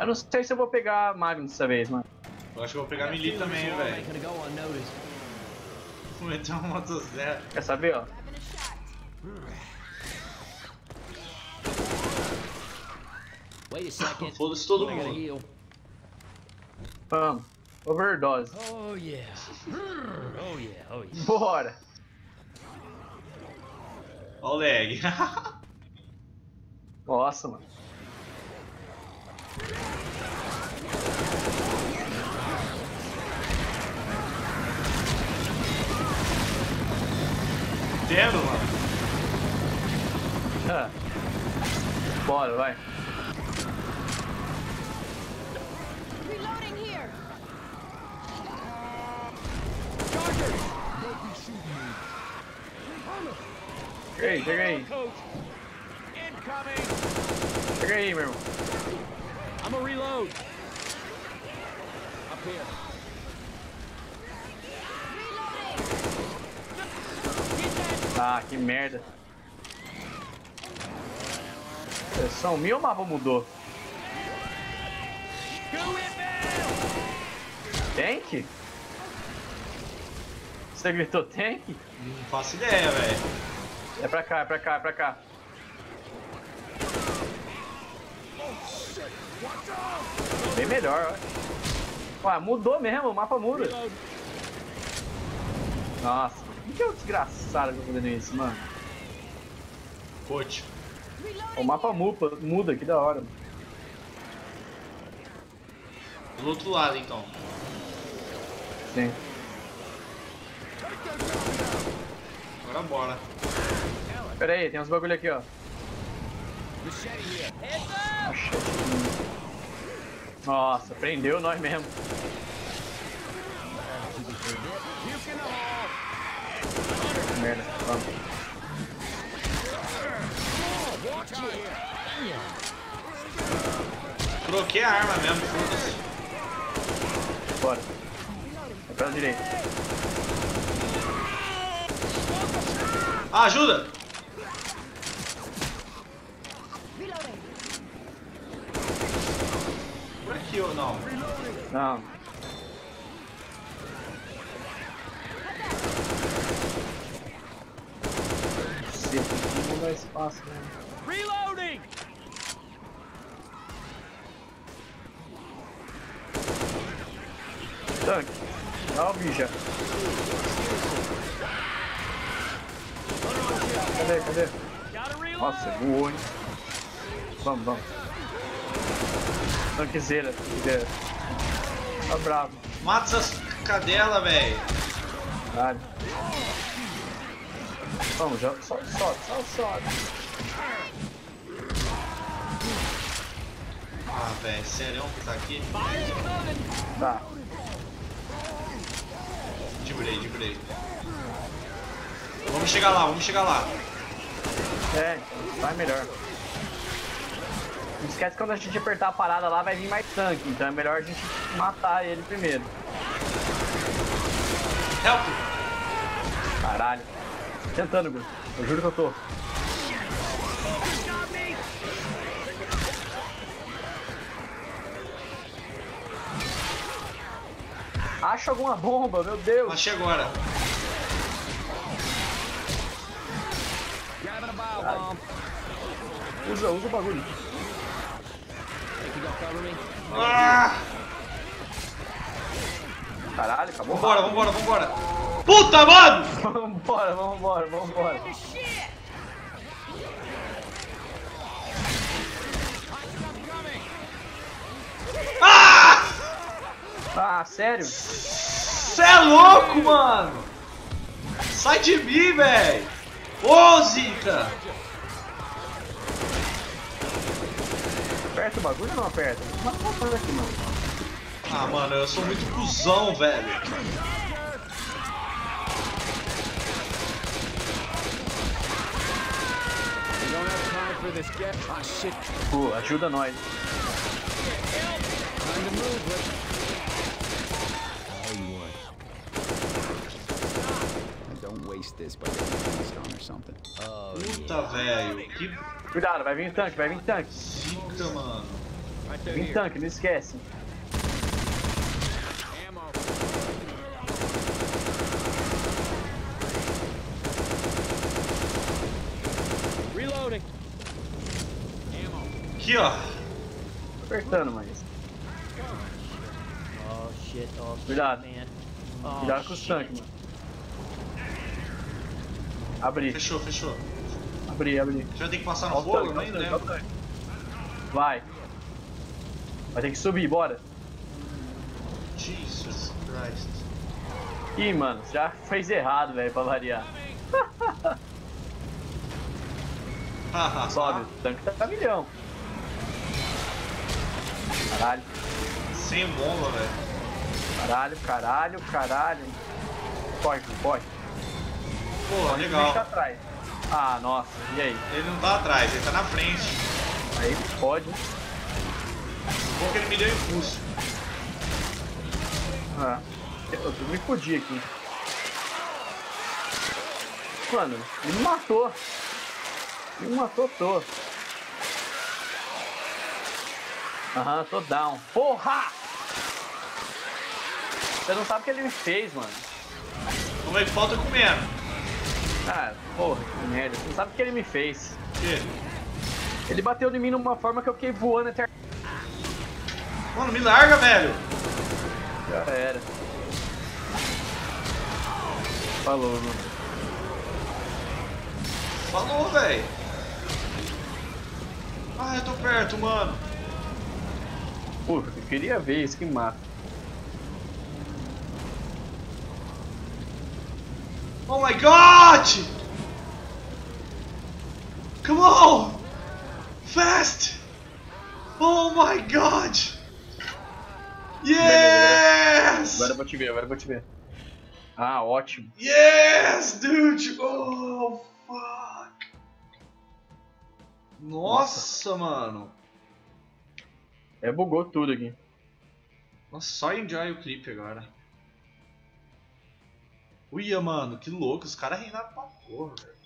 Eu não sei se eu vou pegar Magnus dessa vez, mano. Eu acho que eu vou pegar melee também, velho. Vou meter uma motosserra. Quer saber, ó? Wait a second. Foda-se todo mundo. Vamos. Overdose. Oh yeah. Oh yeah. Oh yeah. Bora. Ó o lag. Nossa, mano. Entendo, mano. Ah. Bora, vai. Reloading here. Chega aí, chega aí. Coach. Incoming. Chega aí, meu irmão. I'm a reload. Up here. Ah, que merda. São mil ou o mapa mudou? Tank? Você gritou tank? Não faço ideia, velho. É pra cá, é pra cá, é pra cá. Bem melhor, ó. Ué, mudou mesmo, o mapa muda. Nossa, que que é o desgraçado que tá fazendo isso, mano? Coach. O mapa muda, muda, que da hora. Do outro lado, então. Sim. Agora bora. Pera aí, tem uns bagulho aqui, ó. Nossa, prendeu nós mesmo. Merda, vamos. Troquei a arma mesmo, foda-se. Bora. É pela direita. Ah, ajuda! Por aqui ou não? Não. Cacete, não dá espaço, né? Reloading. Tanque. Dá o bicho. Cadê, cadê? Gotta reload. Nossa, voou, hein? Vamos, vamos. Tanquezeira, tanquezeira. Tá bravo. Mata essas cadelas, velho. Caralho. Vamos, já. Sobe, sobe, sobe, sobe. Ah, velho, sério que tá aqui? Tá. Dibrei, dibrei. Vamos chegar lá, vamos chegar lá. É, vai melhor. Não esquece que quando a gente apertar a parada lá vai vir mais tanque, então é melhor a gente matar ele primeiro. Help! Caralho. Tentando, Bruno. Eu juro que eu tô. Acha alguma bomba, meu Deus. Achei agora. Usa, usa o bagulho. Ah! Caralho, acabou. Vambora, vambora, vambora. Puta, mano! Vambora, vambora, vambora. Ah! Ah, sério? Cê é louco, mano! Sai de mim, velho! Ô, Zica! Aperta o bagulho ou não aperta? Não aperta aqui, mano. Ah, mano, eu sou muito cuzão, velho. We don't have time for this get. Shit. Pô, ajuda nós. Puta, velho. Que Cuidado, vai vir tanque, vai vir tanque. Zica, mano. Vem tanque, não esquece. Ammo. Reloading. Ammo. Aqui, ó. Apertando, mas. Oh shit, oh shit, Cuidado. man. Oh, Cuidado com os tanques, mano. Abri, Fechou, fechou. abri, abri. Vai ter que passar no fogo? tanque, ó Vai. Vai ter que subir, bora. Jesus Christ. Ih, mano, já fez errado, velho, pra variar. Sobe, o tanque tá milhão. Caralho, Sem bomba, velho. caralho, caralho, caralho. Corre, corre. Pô, Deixa legal. atrás. Ah, nossa, e aí? Ele não tá atrás, ele tá na frente. Aí pode. Bom que ele me deu impulso. Ah, eu, me fodi aqui. Mano, ele me matou. Ele me matou todo. Aham, tô down. Porra! Você não sabe o que ele me fez, mano. Como é que falta comendo? Ah, porra, que merda. Você não sabe o que ele me fez. O quê? Ele bateu em mim numa forma que eu fiquei voando até. Mano, me larga, velho. Já era. Falou, mano. Falou, velho. Ah, eu tô perto, mano. Porra, eu queria ver isso que mata. Oh my god! Fast! Oh my god! Yes! Agora eu vou te ver, agora eu vou te ver. Ah, ótimo. Yes, dude! Oh, fuck! Nossa, mano. É, bugou tudo aqui. Nossa, só enjoy o clipe agora. Uia, mano, que louco. Os caras reinaram pra porra, velho.